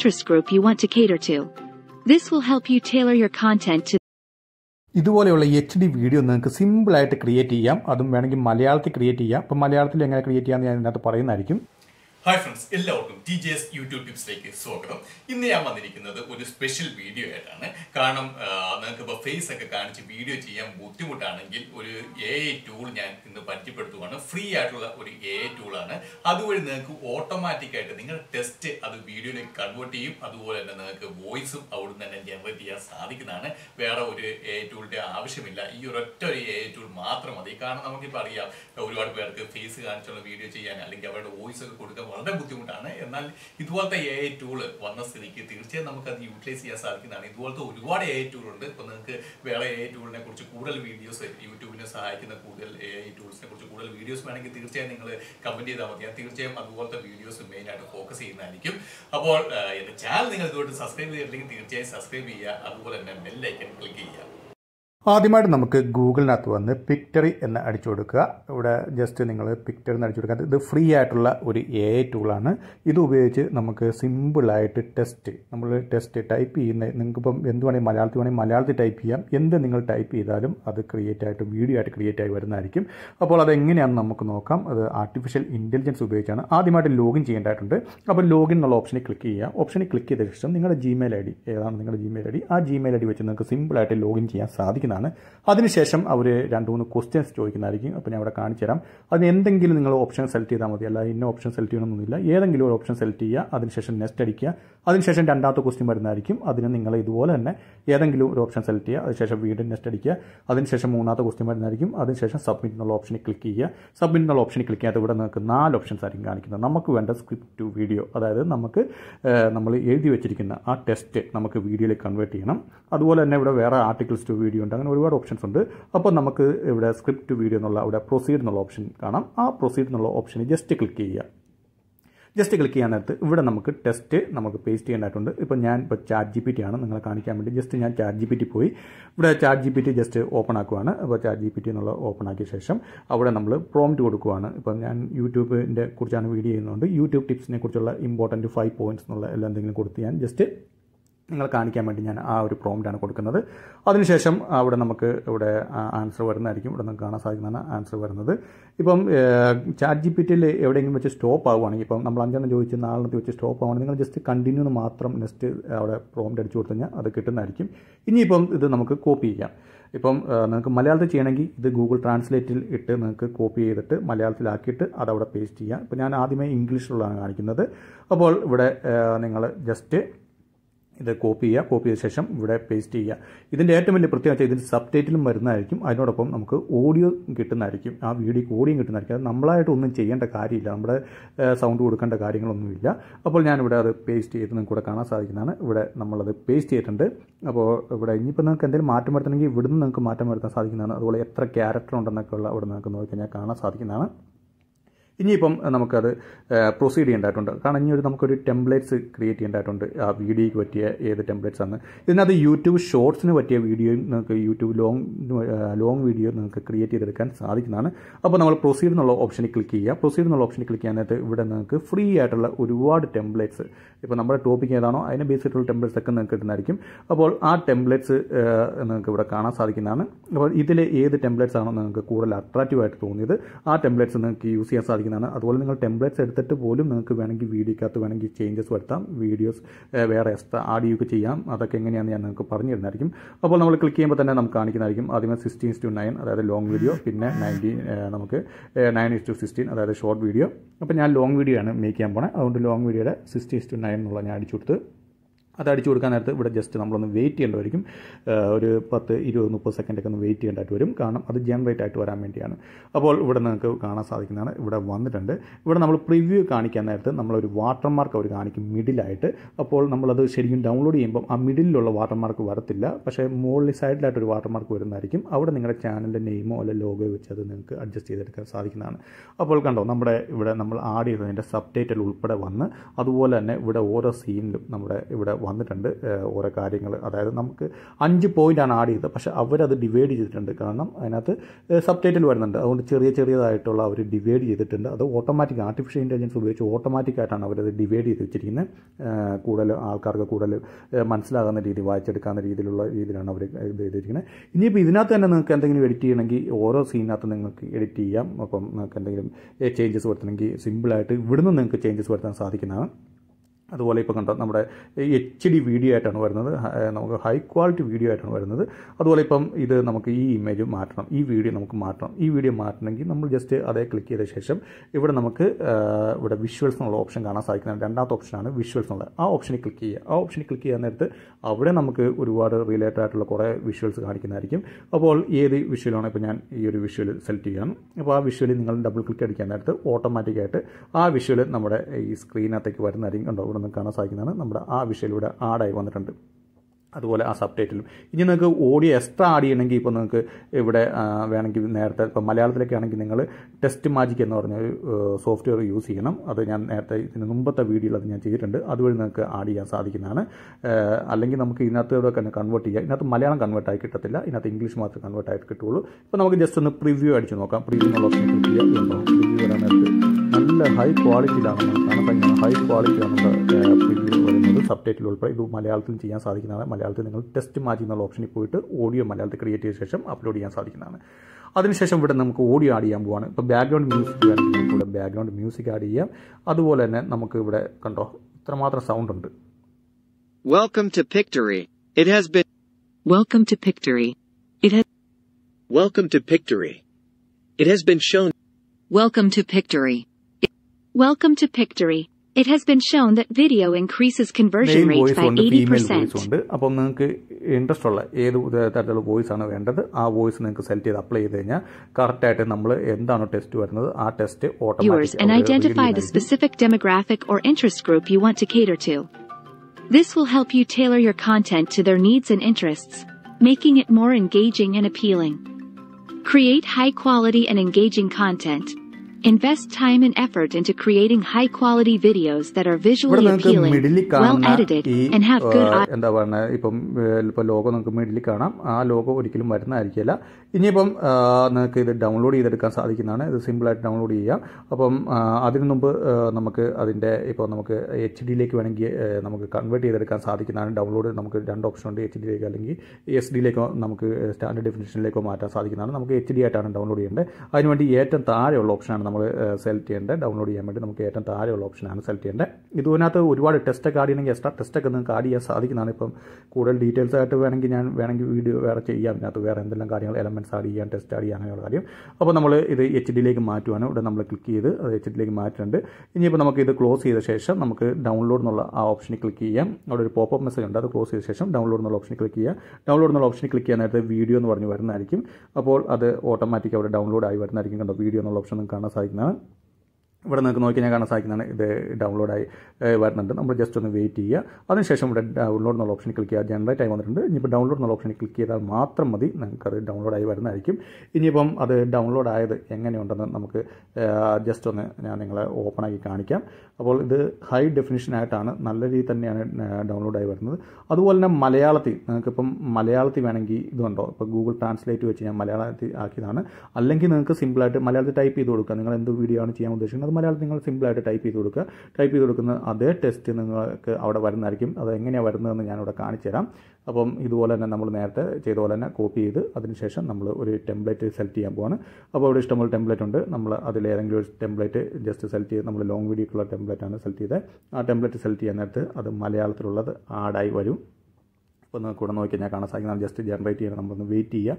interest group you want to cater to. This will help you tailor your content to ഇതുപോലെയുള്ള H D video നിങ്ങൾക്ക് സിമ്പിളായിട്ട് create ചെയ്യാം. അതും വേണമെങ്കിൽ മലയാളത്തിൽ ക്രിയേറ്റ് ചെയ്യാം. അപ്പം മലയാളത്തിൽ എങ്ങനെ ക്രിയേറ്റ് ചെയ്യാമെന്ന് ഞാൻ ഇതിനകത്ത് പറയുന്നതായിരിക്കും. ഹായ് ഫ്രണ്ട്സ് എല്ലാവർക്കും ടി ജെ എസ് യൂട്യൂബ് ടിപ്സിലേക്ക് സ്വാഗതം. ഇന്ന് ഞാൻ വന്നിരിക്കുന്നത് ഒരു സ്പെഷ്യൽ വീഡിയോ ആയിട്ടാണ്. കാരണം നിങ്ങൾക്ക് ഇപ്പോൾ ഫേസ് ഒക്കെ കാണിച്ച് വീഡിയോ ചെയ്യാൻ ബുദ്ധിമുട്ടാണെങ്കിൽ ഒരു എ ഐ ടൂൾ ഞാൻ ഇന്ന് പരിചയപ്പെടുത്തുകയാണ് ഫ്രീ ആയിട്ടുള്ള ഒരു എ ഐ ടൂളാണ് അതുവഴി നിങ്ങൾക്ക് ഓട്ടോമാറ്റിക്കായിട്ട് നിങ്ങളുടെ ടെസ്റ്റ് അത് വീഡിയോയിലേക്ക് കൺവേർട്ട് ചെയ്യും. അതുപോലെ തന്നെ നിങ്ങൾക്ക് വോയിസും അവിടുന്ന് തന്നെ ജനറേറ്റ് ചെയ്യാൻ സാധിക്കുന്നതാണ്. വേറെ ഒരു എ ഐ ടൂളിന്റെ ആവശ്യമില്ല. ഈ ഒരൊറ്റ ഒരു എ ഐ ടൂൾ മാത്രം മതി. കാരണം നമുക്കിപ്പോൾ അറിയാം ഒരുപാട് പേർക്ക് ഫേസ് കാണിച്ചുള്ള വീഡിയോ ചെയ്യാൻ അല്ലെങ്കിൽ അവരുടെ വോയിസ് ഒക്കെ കൊടുക്കാൻ വളരെ ബുദ്ധിമുട്ടാണ്. എന്നാൽ ഇതുപോലത്തെ എ ഐ ടൂൾ വന്ന സ്ഥിതിക്ക് തീർച്ചയായും നമുക്ക് അത് യൂട്ടിലൈസ് ചെയ്യാൻ സാധിക്കുന്നതാണ്. ഇതുപോലത്തെ ഒരുപാട് എ ഐ ടൂൾ ഉണ്ട്. ഇപ്പൊ നിങ്ങൾക്ക് വേറെ എ ഐ ടൂളിനെ കുറിച്ച് കൂടുതൽ വീഡിയോസ് യൂട്യൂബിനെ സഹായിക്കുന്ന കൂടുതൽ എ ഐ ടൂൾസിനെ കുറിച്ച് കൂടുതൽ വീഡിയോസ് വേണമെങ്കിൽ തീർച്ചയായും നിങ്ങൾ കമന്റ് ചെയ്താൽ മതി. ഞാൻ തീർച്ചയായും അതുപോലത്തെ വീഡിയോസ് മെയിൻ ആയിട്ട് ഫോക്കസ് ചെയ്യുന്നതായിരിക്കും. അപ്പോൾ എന്റെ ചാനൽ നിങ്ങൾ ഇതുകൊണ്ട് സബ്സ്ക്രൈബ് ചെയ്തിട്ടില്ലെങ്കിൽ തീർച്ചയായും സബ്സ്ക്രൈബ് ചെയ്യുക. അതുപോലെ തന്നെ ബെല്ലൈക്കൻ ക്ലിക്ക് ചെയ്യുക. ആദ്യമായിട്ട് നമുക്ക് ഗൂഗിളിനകത്ത് വന്ന് പിക്ടറി എന്ന് അടിച്ചു കൊടുക്കുക. ഇവിടെ ജസ്റ്റ് നിങ്ങൾ പിക്ടറി എന്ന് അടിച്ചു കൊടുക്കുക. ഇത് ഫ്രീ ആയിട്ടുള്ള ഒരു എ ഐ ടൂളാണ് ഇത് ഉപയോഗിച്ച് നമുക്ക് സിമ്പിളായിട്ട് ടെസ്റ്റ് നമ്മൾ ടെസ്റ്റ് ടൈപ്പ് ചെയ്യുന്ന നിങ്ങൾക്കിപ്പം എന്ത് വേണമെങ്കിൽ മലയാളത്തിൽ വേണമെങ്കിൽ മലയാളത്തിൽ ടൈപ്പ് ചെയ്യാം. എന്ത് നിങ്ങൾ ടൈപ്പ് ചെയ്താലും അത് ക്രിയേറ്റ് ആയിട്ട് വീഡിയോ ആയിട്ട് ക്രിയേറ്റ് ആയി വരുന്നതായിരിക്കും. അപ്പോൾ അതെങ്ങനെയാണെന്ന് നമുക്ക് നോക്കാം. അത് ആർട്ടിഫിഷ്യൽ ഇന്റലിജൻസ് ഉപയോഗിച്ചാണ്. ആദ്യമായിട്ട് ലോഗിൻ ചെയ്യേണ്ടതായിട്ടുണ്ട്. അപ്പോൾ ലോഗിൻ എന്നുള്ള ഓപ്ഷനിൽ ക്ലിക്ക് ചെയ്യുക. ഓപ്ഷനിൽ ക്ലിക്ക് ചെയ്ത ശേഷം നിങ്ങളുടെ ജിമെയിൽ ഐ ഡി ഏതാണ് നിങ്ങളുടെ ജിമെയിൽ ഐ ഡി? ആ ജിമെയിൽ ഐ ഡി വെച്ച് നിങ്ങൾക്ക് സിമ്പിളായിട്ട് ലോഗിൻ ചെയ്യാൻ സാധിക്കുന്നതാണ് അതിനുശേഷം അവർ രണ്ട് മൂന്ന് ക്വസ്റ്റ്യൻസ് ചോദിക്കുന്നതായിരിക്കും. അപ്പോൾ ഞാൻ അവിടെ കാണിച്ചു തരാം. അതിന് എന്തെങ്കിലും നിങ്ങൾ ഓപ്ഷൻ സെലക്ട് ചെയ്താൽ മതി. അല്ല ഇന്ന ഓപ്ഷൻ സെലക്ട് ചെയ്യണമെന്നൊന്നുമില്ല. ഏതെങ്കിലും ഒരു ഓപ്ഷൻ സെലക്ട് ചെയ്യുക. അതിനുശേഷം നെക്സ്റ്റ് അടിക്കുക. അതിനുശേഷം രണ്ടാമത്തെ ക്വസ്റ്റ്യൻ വരുന്നതായിരിക്കും. അതിന് നിങ്ങൾ ഇതുപോലെ തന്നെ ഏതെങ്കിലും ഒരു ഓപ്ഷൻ സെലക്ട് ചെയ്യുക. അതിനുശേഷം വീണ്ടും നെക്സ്റ്റ് അടിക്കുക. അതിനുശേഷം മൂന്നാമത്തെ ക്വസ്റ്റ്യൻ വരുന്നതായിരിക്കും. അതിനുശേഷം സബ്മിറ്റ് എന്നുള്ള ഓപ്ഷനിൽ ക്ലിക്ക് ചെയ്യുക. സബ്മിറ്റ് എന്നുള്ള ഓപ്ഷനിൽ ക്ലിക്ക് ചെയ്യാത്ത ഇവിടെ നിങ്ങൾക്ക് നാല് ഓപ്ഷൻസ് ആയിരിക്കും കാണിക്കുന്നത്. നമുക്ക് വേണ്ട സ്ക്രിപ്റ്റ് ടു വീഡിയോ അതായത് നമുക്ക് നമ്മൾ എഴുതി വെച്ചിരിക്കുന്ന ആ ടെസ്റ്റ് നമുക്ക് വീഡിയോയിൽ കൺവേർട്ട് ചെയ്യണം. അതുപോലെ തന്നെ ഇവിടെ വേറെ ആർട്ടിക്കിൾസ് ടു വീഡിയോ ഉണ്ട്. അങ്ങനെ ഒരുപാട് ഓപ്ഷൻസ് ഉണ്ട്. അപ്പോൾ നമുക്ക് ഇവിടെ സ്ക്രിപ്റ്റ് വീഡിയോ എന്നുള്ള അവിടെ പ്രൊസീഡ് എന്നുള്ള ഓപ്ഷൻ കാണാം. ആ പ്രൊസീഡ് എന്നുള്ള ഓപ്ഷനിൽ ജസ്റ്റ് ക്ലിക്ക് ചെയ്യുക. ജസ്റ്റ് ക്ലിക്ക് ചെയ്യാൻ നേരത്ത് ഇവിടെ നമുക്ക് ടെസ്റ്റ് നമുക്ക് പേസ്റ്റ് ചെയ്യേണ്ടതായിട്ടുണ്ട് ഇപ്പോൾ ഞാൻ ഇപ്പോൾ ചാറ്റ് ജി പി ടി ആണ്. നിങ്ങളെ കാണിക്കാൻ വേണ്ടി ജസ്റ്റ് ഞാൻ ചാറ്റ് ജി പി ടി പോയി. ഇവിടെ chat G P T just open ആക്കുവാണ്. അപ്പോൾ ചാറ്റ് ജി പി ടി എന്നുള്ള ഓപ്പൺ ആക്കിയ ശേഷം അവിടെ നമ്മൾ പ്രോംപ്റ്റ് കൊടുക്കുവാണ്. ഇപ്പോൾ ഞാൻ യൂട്യൂബിന്റെ കുറിച്ചാണ് വീഡിയോ ചെയ്യുന്നതുകൊണ്ട് യൂട്യൂബ് ടിപ്സിനെ കുറിച്ചുള്ള ഇമ്പോർട്ടന്റ് ഫൈവ് പോയിന്റ്സ് എന്നുള്ള എല്ലാം എന്തെങ്കിലും കൊടുത്ത് ഞാൻ ജസ്റ്റ് നിങ്ങൾ കാണിക്കാൻ വേണ്ടി ഞാൻ ആ ഒരു പ്രോംറ്റാണ് കൊടുക്കുന്നത്. അതിനുശേഷം അവിടെ നമുക്ക് ഇവിടെ ആൻസർ വരുന്നതായിരിക്കും. ഇവിടെ നമുക്ക് കാണാൻ സാധിക്കുന്നതാണ് ആൻസർ വരുന്നത്. ഇപ്പം ചാറ്റ് ജി പി ടിയിൽ എവിടെയെങ്കിലും വെച്ച് സ്റ്റോപ്പ് ആവുകയാണെങ്കിൽ ഇപ്പം നമ്മൾ അഞ്ചെണ്ണം ചോദിച്ച് നാലെണ്ണത്തിൽ വെച്ച് സ്റ്റോപ്പ് ആവുകയാണെങ്കിൽ നിങ്ങൾ ജസ്റ്റ് കണ്ടിന്യൂ എന്ന് മാത്രം നെക്സ്റ്റ് അവിടെ പ്രോംറ്റ് അടിച്ചു കൊടുത്തു കഴിഞ്ഞാൽ അത് കിട്ടുന്നതായിരിക്കും. ഇനിയിപ്പം ഇത് നമുക്ക് കോപ്പി ചെയ്യാം. ഇപ്പം നിങ്ങൾക്ക് മലയാളത്തിൽ ചെയ്യണമെങ്കിൽ ഇത് ഗൂഗിൾ ട്രാൻസ്ലേറ്റിൽ ഇട്ട് നിങ്ങൾക്ക് കോപ്പി ചെയ്തിട്ട് മലയാളത്തിലാക്കിയിട്ട് അതവിടെ പേസ്റ്റ് ചെയ്യാം. ഇപ്പം ഞാൻ ആദ്യമേ ഇംഗ്ലീഷിലുള്ളതാണ് കാണിക്കുന്നത്. അപ്പോൾ ഇവിടെ നിങ്ങൾ ജസ്റ്റ് ഇത് കോപ്പി ചെയ്യുക കോപ്പി ചെയ്ത ശേഷം ഇവിടെ പേസ്റ്റ് ചെയ്യുക. ഇതിന്റെ ഏറ്റവും വലിയ പ്രത്യേകത ഇതിന്റെ സബ് ടൈറ്റിലും വരുന്നതായിരിക്കും. അതിനോടൊപ്പം നമുക്ക് ഓഡിയോ കിട്ടുന്നതായിരിക്കും. ആ വീഡിയോക്ക് ഓഡിയോ കിട്ടുന്നതായിരിക്കും. അത് നമ്മളായിട്ട് ഒന്നും ചെയ്യേണ്ട കാര്യമില്ല. നമ്മുടെ സൗണ്ട് കൊടുക്കേണ്ട കാര്യങ്ങളൊന്നുമില്ല അപ്പോൾ ഞാനിവിടെ അത് പേസ്റ്റ് ചെയ്ത് നിങ്ങൾക്ക് ഇവിടെ കാണാൻ സാധിക്കുന്നതാണ്. ഇവിടെ നമ്മളത് പേസ്റ്റ് ചെയ്തിട്ടുണ്ട്. അപ്പോൾ ഇവിടെ ഇനിയിപ്പോൾ നിങ്ങൾക്ക് എന്തെങ്കിലും മാറ്റം വരുത്തണമെങ്കിൽ ഇവിടുന്ന് നിങ്ങൾക്ക് മാറ്റം വരുത്താൻ സാധിക്കുന്നതാണ്. അതുപോലെ എത്ര ക്യാരക്ടർ ഉണ്ടെന്നൊക്കെ ഉള്ള ഇവിടെ നിങ്ങൾക്ക് നോക്കിക്കഴിഞ്ഞാൽ കാണാൻ സാധിക്കുന്നതാണ്. ഇനിയിപ്പം നമുക്കത് പ്രൊസീഡ് ചെയ്യേണ്ടതായിട്ടുണ്ട്. കാരണം ഇനി ഒരു നമുക്കൊരു ടെംപ്ലേറ്റ്സ് ക്രിയേറ്റ് ചെയ്യേണ്ടതായിട്ടുണ്ട്. ആ വീഡിയോയ്ക്ക് പറ്റിയ ഏത് ടെംപ്ലേറ്റ്സ് ആണ്. ഇതിനകത്ത് യൂട്യൂബ് ഷോർട്സിന് പറ്റിയ വീഡിയോയും നിങ്ങൾക്ക് യൂട്യൂബ് ലോങ് ലോങ് വീഡിയോ നിങ്ങൾക്ക് ക്രിയേറ്റ് ചെയ്തെടുക്കാൻ സാധിക്കുന്നതാണ്. അപ്പോൾ നമ്മൾ പ്രൊസീഡ് എന്നുള്ള ഓപ്ഷനിൽ ക്ലിക്ക് ചെയ്യുക. പ്രൊസീഡ് എന്നുള്ള ഓപ്ഷനിൽ ക്ലിക്ക് ചെയ്യാനായിട്ട് ഇവിടെ നിങ്ങൾക്ക് ഫ്രീ ആയിട്ടുള്ള ഒരുപാട് ടെംപ്ലേറ്റ്സ് ഇപ്പോൾ നമ്മുടെ ടോപ്പിക് ഏതാണോ അതിനെ ബേസ് ചെയ്തിട്ടുള്ള ടെംപ്ലേറ്റ്സ് ഒക്കെ നിങ്ങൾക്ക് കിട്ടുന്നതായിരിക്കും. അപ്പോൾ ആ ടെംപ്ലേറ്റ്സ് നിങ്ങൾക്ക് ഇവിടെ കാണാൻ സാധിക്കുന്നതാണ്. അപ്പോൾ ഇതിൽ ഏത് ടെംപ്ലേറ്റ്സ് ആണോ നിങ്ങൾക്ക് കൂടുതൽ അട്രാക്റ്റീവ് ആയിട്ട് തോന്നിയത് ആ ടെംപ്ലേറ്റ്സ് നിങ്ങൾക്ക് യൂസ് ചെയ്യാൻ സാധിക്കുന്നതാണ് അതുപോലെ നിങ്ങൾ ടെംപ്ലേറ്റ്സ് എടുത്തിട്ട് പോലും നിങ്ങൾക്ക് വേണമെങ്കിൽ വീഡിയോക്കകത്ത് വേണമെങ്കിൽ ചേഞ്ചസ് വരുത്താം. വീഡിയോസ് വേറെ എക്സ്ട്രാ ആഡ് ചെയ്യുക ചെയ്യാം. അതൊക്കെ എങ്ങനെയാണെന്ന് ഞാൻ നിങ്ങൾക്ക് പറഞ്ഞു തരുന്നതായിരിക്കും. അപ്പോൾ നമ്മൾ ക്ലിക്ക് ചെയ്യുമ്പോൾ തന്നെ നമുക്ക് കാണിക്കുന്നതായിരിക്കും. ആദ്യമേ സിക്സ്റ്റീൻ ടു നയൻ അതായത് ലോങ് വീഡിയോ പിന്നെ നയന്റീൻ നമുക്ക് നയൻ ഇസ് ടു സിക്സ്റ്റീൻ അതായത് ഷോർട്ട് വീഡിയോ അപ്പോൾ ഞാൻ ലോങ് വീഡിയോ ആണ് മേക്ക് ചെയ്യാൻ പോണേ. അതുകൊണ്ട് ലോങ് വീഡിയോയുടെ സിക്സ്റ്റീൻ ടു നയൻ എന്നുള്ള ഞാൻ അടിച്ചു കൊടുത്ത് അത് അടിച്ചു കൊടുക്കാൻ നേരത്ത് ഇവിടെ ജസ്റ്റ് നമ്മളൊന്ന് വെയിറ്റ് ചെയ്യേണ്ടതായിരിക്കും. ഒരു പത്ത് ഇരുപത് മുപ്പത് സെക്കൻഡൊക്കെ ഒന്ന് വെയിറ്റ് ചെയ്യേണ്ടതായിട്ട് വരും. കാരണം അത് ജനറേറ്റ് ആയിട്ട് വരാൻ വേണ്ടിയാണ്. അപ്പോൾ ഇവിടെ നിങ്ങൾക്ക് കാണാൻ സാധിക്കുന്നതാണ്. ഇവിടെ വന്നിട്ടുണ്ട്. ഇവിടെ നമ്മൾ പ്രിവ്യൂ കാണിക്കാൻ നേരത്ത് നമ്മളൊരു വാട്ടർമാർക്ക് അവർ കാണിക്കും മിഡിലായിട്ട് അപ്പോൾ നമ്മളത് ശരിക്കും ഡൗൺലോഡ് ചെയ്യുമ്പോൾ ആ മിഡിലുള്ള വാട്ടർമാർക്ക് വരത്തില്ല. പക്ഷേ മുകളിൽ സൈഡിലായിട്ട് ഒരു വാട്ടർമാർക്ക് വരുന്നതായിരിക്കും. അവിടെ നിങ്ങളുടെ ചാനലിന്റെ നെയിമോ അല്ലെ ലോഗോ വെച്ച് അത് നിങ്ങൾക്ക് അഡ്ജസ്റ്റ് ചെയ്തെടുക്കാൻ സാധിക്കുന്നതാണ്. അപ്പോൾ കണ്ടോ നമ്മുടെ ഇവിടെ നമ്മൾ ആഡ് ചെയ്തതിന്റെ സബ് ടൈറ്റിൽ ഉൾപ്പെടെ വന്ന് അതുപോലെ തന്നെ ഇവിടെ ഓരോ സീനിലും നമ്മുടെ ഇവിടെ വന്നിട്ടുണ്ട് ഓരോ കാര്യങ്ങൾ. അതായത് നമുക്ക് അഞ്ച് പോയിന്റാണ് ആഡ് ചെയ്തത് പക്ഷേ അവരത് ഡിവൈഡ് ചെയ്തിട്ടുണ്ട്. കാരണം അതിനകത്ത് സബ് ടൈറ്റിൽ വരുന്നുണ്ട്. അതുകൊണ്ട് ചെറിയ ചെറിയതായിട്ടുള്ള അവർ ഡിവൈഡ് ചെയ്തിട്ടുണ്ട്. അത് ഓട്ടോമാറ്റിക് ആർട്ടിഫിഷ്യൽ ഇന്റലിജൻസ് ഉപയോഗിച്ച് ഓട്ടോമാറ്റിക് ആയിട്ടാണ് അവരത് ഡിവൈഡ് ചെയ്ത് വെച്ചിരിക്കുന്നത്. കൂടുതൽ ആൾക്കാർക്ക് കൂടുതൽ മനസ്സിലാകുന്ന രീതി വായിച്ചെടുക്കാവുന്ന രീതിയിലുള്ള രീതിയിലാണ് അവർ ഇത് ചെയ്തിരിക്കുന്നത്. ഇനിയിപ്പോൾ ഇതിനകത്ത് തന്നെ നിങ്ങൾക്ക് എന്തെങ്കിലും എഡിറ്റ് ചെയ്യണമെങ്കിൽ ഓരോ സീനകത്ത് നിങ്ങൾക്ക് എഡിറ്റ് ചെയ്യാം. അപ്പം നിങ്ങൾക്ക് എന്തെങ്കിലും ചേഞ്ചസ് വരുത്തണമെങ്കിൽ സിമ്പിളായിട്ട് ഇവിടുന്ന് നിങ്ങൾക്ക് ചേഞ്ചസ് വരുത്താൻ സാധിക്കുന്നതാണ്. അതുപോലെ ഇപ്പോൾ കണ്ട നമ്മുടെ എച്ച് ഡി വീഡിയോ ആയിട്ടാണ് വരുന്നത്. നമുക്ക് ഹൈ ക്വാളിറ്റി വീഡിയോ ആയിട്ടാണ് വരുന്നത്. അതുപോലെ ഇപ്പം ഇത് നമുക്ക് ഈ ഇമേജ് മാറ്റണം. ഈ വീഡിയോ നമുക്ക് മാറ്റണം. ഈ വീഡിയോ മാറ്റണമെങ്കിൽ നമ്മൾ ജസ്റ്റ് അതേ ക്ലിക്ക് ചെയ്ത ശേഷം ഇവിടെ നമുക്ക് ഇവിടെ വിഷ്വൽസ് എന്നുള്ള ഓപ്ഷൻ കാണാൻ സാധിക്കുന്നത് രണ്ടാമത്തെ ഓപ്ഷനാണ് വിഷ്വൽസ് എന്നുള്ളത്. ആ ഓപ്ഷനിൽ ക്ലിക്ക് ചെയ്യുക. ആ ഓപ്ഷനിൽ ക്ലിക്ക് ചെയ്യാൻ നേരത്ത് അവിടെ നമുക്ക് ഒരുപാട് റിലേറ്റഡ് ആയിട്ടുള്ള കുറേ വിഷ്വൽസ് കാണിക്കുന്നതായിരിക്കും. അപ്പോൾ ഏത് വിഷ്വലാണ് ഇപ്പോൾ ഞാൻ ഈ ഒരു വിഷ്വൽ സെലക്ട് ചെയ്യാം അപ്പോൾ ആ വിഷ്വലിൽ നിങ്ങൾ ഡബിൾ ക്ലിക്ക് അടിക്കാൻ നേരത്ത് ഓട്ടോമാറ്റിക്കായിട്ട് ആ വിഷ്വൽ നമ്മുടെ ഈ സ്ക്രീനകത്തേക്ക് വരുന്നതായിരിക്കും. കണ്ടോ? നിന്ന് കാണാൻ സാധിക്കുന്നതാണ് നമ്മുടെ ആ വിഷയിലൂടെ ആഡായി വന്നിട്ടുണ്ട്. അതുപോലെ ആ സബ് ടൈറ്റിലും ഇനി നിങ്ങൾക്ക് ഓഡിയോ എക്സ്ട്രാ ആഡ് ചെയ്യണമെങ്കിൽ ഇപ്പോൾ നിങ്ങൾക്ക് ഇവിടെ വേണമെങ്കിൽ നേരത്തെ ഇപ്പോൾ മലയാളത്തിലൊക്കെ ആണെങ്കിൽ നിങ്ങൾ ടെസ്റ്റ് മാജിക് എന്ന് പറഞ്ഞ ഒരു സോഫ്റ്റ്വെയർ യൂസ് ചെയ്യണം. അത് ഞാൻ നേരത്തെ ഇതിന് മുമ്പത്തെ വീഡിയോയിൽ അത് ഞാൻ ചെയ്തിട്ടുണ്ട്. അതുവഴി നിങ്ങൾക്ക് ആഡ് ചെയ്യാൻ സാധിക്കുന്നതാണ്. അല്ലെങ്കിൽ നമുക്ക് ഇതിനകത്ത് തന്നെ കൺവേർട്ട് ചെയ്യാം. ഇതിനകത്ത് മലയാളം കൺവേർട്ട് ആയി കിട്ടത്തില്ല. ഇതിനകത്ത് ഇംഗ്ലീഷ് മാത്രം കൺവേർട്ട് ആയിട്ട് കിട്ടുള്ളൂ ഇപ്പോൾ നമുക്ക് ജസ്റ്റ് ഒന്ന് പ്രിവ്യൂ അടിച്ച് നോക്കാം. പ്രിവ്യൂ എന്നുള്ള ഓപ്ഷൻ ക്ലിക്ക് ചെയ്യാം പ്രിവ്യൂ നേരത്ത് നല്ല ഹൈ ക്വാളിറ്റിയിലാണ് കാണാൻ സാധിക്കുന്നത് ഹൈ ക്വാളിറ്റിയാണ് നമ്മുടെ പ്രിവ്യൂ സബ് ടൈറ്റിൽ ഉൾപ്പെടെ ഇത് മലയാളത്തിൽ ചെയ്യാൻ സാധിക്കുന്നതാണ്. മലയാളത്തിൽ നിങ്ങൾ ടെസ്റ്റ് മാറ്റി എന്നുള്ള ഓപ്ഷനിൽ പോയിട്ട് ഓഡിയോ മലയാളത്തിൽ ക്രിയേറ്റ് ചെയ്ത ശേഷം അപ്ലോഡ് ചെയ്യാൻ സാധിക്കുന്നതാണ്. അതിനുശേഷം ഇവിടെ നമുക്ക് ഓഡിയോ ആഡ് ചെയ്യാൻ പോവാണ്. ഇപ്പോൾ ബാക്ക്ഗ്രൗണ്ട് മ്യൂസിക് കൂടെ ബാക്ക്ഗ്രൗണ്ട് മ്യൂസിക് ആഡ് ചെയ്യാം. അതുപോലെ തന്നെ നമുക്ക് ഇവിടെ കണ്ടോ ഇത്രമാത്രം സൗണ്ട് ഉണ്ട്. Welcome to Pictory it has been welcome to Pictory it has welcome to Pictory it has been shown welcome to Pictory. Welcome to Pictory. It has been shown that video increases conversion male rate voice by ഉണ്ട് female voice 80%. ഉണ്ട് അപ്പം നിങ്ങൾക്ക് interest ഉള്ള ഏത് തരത്തിലുള്ള voice ആണ് വേണ്ടത് ആ വോയിസ് നിങ്ങൾക്ക് സെലക്ട് ചെയ്ത് അപ്ലൈ ചെയ്ത് കഴിഞ്ഞാൽ കറക്റ്റായിട്ട് നമ്മൾ എന്താണോ ടെസ്റ്റ് വരുന്നത് ആ test Viewers and identify the specific demographic or interest group you want to cater to. This will help you tailor your content to their needs and interests, making it more engaging and appealing. Create high quality and engaging content. Invest time and effort into creating high quality videos that are visually appealing, well edited, and have good എന്താ പറയുക ഇപ്പം ഇപ്പോൾ logo നമുക്ക് മിഡിലിൽ കാണാം ആ logo ഒരിക്കലും വരുന്നതായിരിക്കില്ല ഇനിയിപ്പം നിങ്ങൾക്ക് ഇത് ഡൗൺലോഡ് ചെയ്തെടുക്കാൻ സാധിക്കുന്നതാണ്. ഇത് സിമ്പിളായിട്ട് ഡൗൺലോഡ് ചെയ്യാം. അപ്പം അതിനു മുമ്പ് നമുക്ക് അതിന്റെ ഇപ്പോൾ നമുക്ക് എച്ച് ഡിയിലേക്ക് വേണമെങ്കിൽ നമുക്ക് കൺവേർട്ട് ചെയ്തെടുക്കാൻ സാധിക്കുന്നതാണ്. ഡൗൺലോഡ് നമുക്ക് രണ്ട് ഓപ്ഷൻ ഉണ്ട്. എച്ച് ഡിയിലേക്ക് അല്ലെങ്കിൽ എസ് ഡിയിലേക്കോ നമുക്ക് സ്റ്റാൻഡേർഡ് ഡെഫിനിഷനിലേക്കോ മാറ്റാൻ സാധിക്കുന്നതാണ്. നമുക്ക് എച്ച് ഡി ആയിട്ടാണ് ഡൗൺലോഡ് ചെയ്യേണ്ടത്. അതിനുവേണ്ടി ഏറ്റവും താഴെയുള്ള ഓപ്ഷനാണ് നമ്മൾ സെലക്ട് ചെയ്യേണ്ടത്. ഡൗൺലോഡ് ചെയ്യാൻ വേണ്ടി നമുക്ക് ഏറ്റവും താഴെയുള്ള ഓപ്ഷനാണ് സെലക്ട് ചെയ്യേണ്ടത്. ഇതിനകത്ത് ഒരുപാട് ടെസ്റ്റൊക്കെ ആഡ് ചെയ്യണമെങ്കിൽ എക്സ്ട്രാ ടെസ്റ്റൊക്കെ നിങ്ങൾക്ക് ആഡ് ചെയ്യാൻ സാധിക്കുന്നതാണ്. ഇപ്പം കൂടുതൽ ഡീറ്റെയിൽസ് ആയിട്ട് വേണമെങ്കിൽ ഞാൻ വേണമെങ്കിൽ വീഡിയോ വേറെ ചെയ്യാം. ഇതിനകത്ത് വേറെ എന്തെല്ലാം കാര്യങ്ങൾ എലമെന്റ്സ് ആഡ് ചെയ്യാം ടെസ്റ്റ് ആഡ് ചെയ്യാം അങ്ങനെയുള്ള കാര്യം. അപ്പോൾ നമ്മൾ ഇത് എച്ച് ഡിയിലേക്ക് മാറ്റുവാണ്. ഇവിടെ നമ്മൾ ക്ലിക്ക് ചെയ്ത് അത് എച്ച് ഡിയിലേക്ക് മാറ്റുന്നുണ്ട് ഇനിയിപ്പോൾ നമുക്ക് ഇത് ക്ലോസ് ചെയ്ത ശേഷം നമുക്ക് ഡൗൺലോഡ് എന്നുള്ള ആ ഓപ്ഷനിൽ ക്ലിക്ക് ചെയ്യാം. അവിടെ ഒരു പോപ്പ് മെസ്സേജ് ഉണ്ട്. അത് ക്ലോസ് ചെയ്ത ശേഷം ഡൗൺലോഡ് എന്നുള്ള ഓപ്ഷനിൽ ക്ലിക്ക് ചെയ്യുക. ഡൗൺലോഡ് എന്നുള്ള ഓപ്ഷനിൽ ക്ലിക്ക് ചെയ്യാൻ നേരത്തെ വീഡിയോ എന്ന് പറഞ്ഞ് വരുന്നതായിരിക്കും. അപ്പോൾ അത് ഓട്ടോമാറ്റിക് അവിടെ ഡൗൺലോഡ് ആയി വരുന്നതായിരിക്കും. കണ്ടോ? വീഡിയോ എന്നുള്ള ഓപ്ഷൻ നിങ്ങൾക്ക് കാണാൻ സാധിക്കുന്നതാണ്. ഇവിടെ നിങ്ങൾക്ക് നോക്കി ഞാൻ കാണാൻ സാധിക്കുന്നതാണ്. ഇത് ഡൗൺലോഡായി വരുന്നുണ്ട്. നമ്മൾ ജസ്റ്റ് ഒന്ന് വെയിറ്റ് ചെയ്യുക. അതിനുശേഷം ഇവിടെ ഡൗൺലോഡ് എന്നുള്ള ഓപ്ഷൻ ക്ലിക്ക് ചെയ്യുക. ജനറേറ്റ് ആയി വന്നിട്ടുണ്ട്. ഇനിയിപ്പോൾ ഡൗൺലോഡ് എന്നുള്ള ഓപ്ഷൻ ക്ലിക്ക് ചെയ്താൽ മാത്രം മതി. നിങ്ങൾക്കത് ഡൗൺലോഡായി വരുന്നതായിരിക്കും. ഇനിയിപ്പം അത് ഡൗൺലോഡ് ആയത് എങ്ങനെയുണ്ടെന്ന് നമുക്ക് ജസ്റ്റ് ഒന്ന് ഞാൻ നിങ്ങളെ ഓപ്പണാക്കി കാണിക്കാം. അപ്പോൾ ഇത് ഹൈ ഡെഫിനിഷനായിട്ടാണ് നല്ല രീതിയിൽ തന്നെയാണ് ഡൗൺലോഡായി വരുന്നത്. അതുപോലെ തന്നെ മലയാളത്തിൽ നിങ്ങൾക്കിപ്പം മലയാളത്തിൽ വേണമെങ്കിൽ ഇതുണ്ടോ ഇപ്പോൾ ഗൂഗിൾ ട്രാൻസ്ലേറ്റ് വെച്ച് ഞാൻ മലയാളത്തിൽ ആക്കിയതാണ്. അല്ലെങ്കിൽ നിങ്ങൾക്ക് സിമ്പിളായിട്ട് മലയാളത്തിൽ ടൈപ്പ് ചെയ്ത് കൊടുക്കുക നിങ്ങൾ എന്ത് വീഡിയോ ആണ് ചെയ്യാൻ ഉദ്ദേശിക്കുന്നത്? അത് മലയാളത്തിൽ നിങ്ങൾ സിമ്പിളായിട്ട് ടൈപ്പ് ചെയ്ത് കൊടുക്കുക. ടൈപ്പ് ചെയ്ത് കൊടുക്കുന്ന അതേ ടെസ്റ്റ് നിങ്ങൾക്ക് അവിടെ വരുന്നതായിരിക്കും. അത് എങ്ങനെയാണ് വരുന്നതെന്ന് ഞാനിവിടെ കാണിച്ചു തരാം. അപ്പം ഇതുപോലെ തന്നെ നമ്മൾ നേരത്തെ ചെയ്ത പോലെ തന്നെ കോപ്പി ചെയ്ത് അതിനുശേഷം നമ്മൾ ഒരു ടെംപ്ലേറ്റ് സെലക്ട് ചെയ്യാൻ പോവാണ്. അപ്പോൾ അവിടെ ഇഷ്ടംപോലെ ടെംപ്ലേറ്റ് ഉണ്ട്. നമ്മൾ അതിൽ ഏതെങ്കിലും ഒരു ടെംപ്ലേറ്റ് ജസ്റ്റ് സെലക്ട് ചെയ്ത് നമ്മൾ ലോങ് വീഡിയോക്കുള്ള ടെംപ്ലേറ്റ് ആണ് സെലക്ട് ചെയ്തത്. ആ ടെംപ്ലേറ്റ് സെലക്ട് ചെയ്യാൻ നേരത്ത് അത് മലയാളത്തിലുള്ളത് ആഡായി വരും. അപ്പോൾ നിങ്ങൾക്ക് ഇവിടെ നോക്കി ഞാൻ കാണാൻ സാധിക്കുന്നത് ജസ്റ്റ് ജനറേറ്റ് ചെയ്യണം. നമ്മളൊന്ന് വെയിറ്റ് ചെയ്യുക.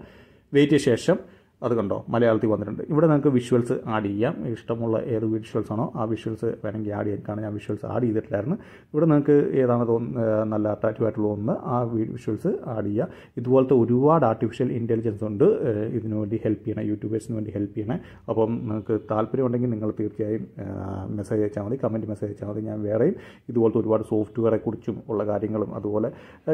വെയിറ്റ് ചെയ്ത ശേഷം അത് കണ്ടോ? മലയാളത്തിൽ വന്നിട്ടുണ്ട്. ഇവിടെ നിങ്ങൾക്ക് വിഷ്വൽസ് ആഡ് ചെയ്യാം. ഇഷ്ടമുള്ള ഏത് വിഷ്വൽസ് ആണോ ആ വിഷ്വൽസ് വേണമെങ്കിൽ ആഡ് ചെയ്യാൻ കാരണം ഞാൻ വിഷ്വൽസ് ആഡ് ചെയ്തിട്ടില്ലായിരുന്നു. ഇവിടെ നിങ്ങൾക്ക് ഏതാണ് തോന്നുന്നത് നല്ല അട്രാക്റ്റീവ് ആയിട്ടുള്ള ഒന്ന് ആ വിഷ്വൽസ് ആഡ് ചെയ്യുക ഇതുപോലത്തെ ഒരുപാട് ആർട്ടിഫിഷ്യൽ ഇന്റലിജൻസ് ഉണ്ട്. ഇതിനു വേണ്ടി ഹെൽപ്പ് ചെയ്യണം യൂട്യൂബേഴ്സിന് വേണ്ടി ഹെൽപ്പ് ചെയ്യണേ. അപ്പം നിങ്ങൾക്ക് താല്പര്യമുണ്ടെങ്കിൽ നിങ്ങൾ തീർച്ചയായും മെസ്സേജ് അയച്ചാൽ മതി. കമന്റ് മെസ്സേജ് അയച്ചാൽ മതി. ഞാൻ വേറെയും ഇതുപോലത്തെ ഒരുപാട് സോഫ്റ്റ്വെയറെ കുറിച്ചും ഉള്ള കാര്യങ്ങളും അതുപോലെ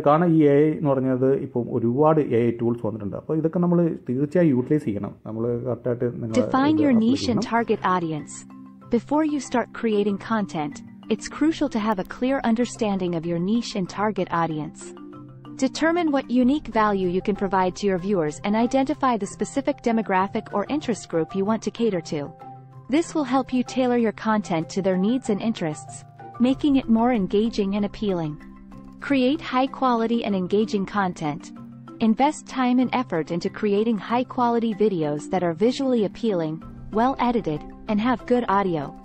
കാരണം ഈ എ എന്ന് പറഞ്ഞത് ഇപ്പം ഒരുപാട് എ ഐ ടൂൾസ് വന്നിട്ടുണ്ട്. അപ്പോൾ ഇതൊക്കെ നമ്മൾ തീർച്ചയായും യൂട്ടിലൈസ് ചെയ്യണം. നമ്മൾ കറക്റ്റായിട്ട് നിങ്ങൾ Define ഇത് your apply niche and ചെയ്യണം. target audience. Before you start creating content, it's crucial to have a clear understanding of your niche and target audience. Determine what unique value you can provide to your viewers and identify the specific demographic or interest group you want to cater to. This will help you tailor your content to their needs and interests, making it more engaging and appealing. Create high-quality and engaging content. Invest time and effort into creating high-quality videos that are visually appealing, well-edited, and have good audio.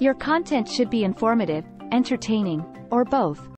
Your content should be informative, entertaining, or both.